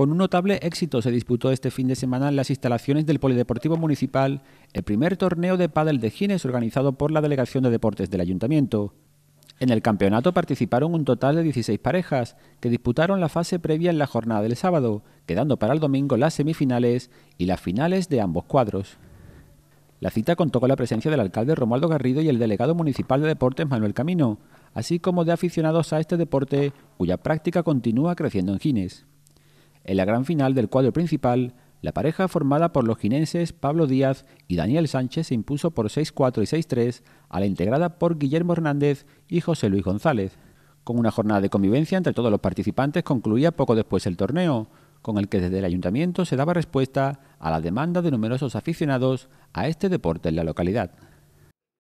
Con un notable éxito se disputó este fin de semana en las instalaciones del Polideportivo Municipal el primer torneo de pádel de Gines organizado por la Delegación de Deportes del Ayuntamiento. En el campeonato participaron un total de 16 parejas, que disputaron la fase previa en la jornada del sábado, quedando para el domingo las semifinales y las finales de ambos cuadros. La cita contó con la presencia del alcalde Romualdo Garrido y el delegado municipal de deportes Manuel Camino, así como de aficionados a este deporte cuya práctica continúa creciendo en Gines. En la gran final del cuadro principal, la pareja formada por los ginenses Pablo Díaz y Daniel Sánchez se impuso por 6-4 y 6-3 a la integrada por Guillermo Hernández y José Luis González. Con una jornada de convivencia entre todos los participantes concluía poco después el torneo, con el que desde el ayuntamiento se daba respuesta a la demanda de numerosos aficionados a este deporte en la localidad.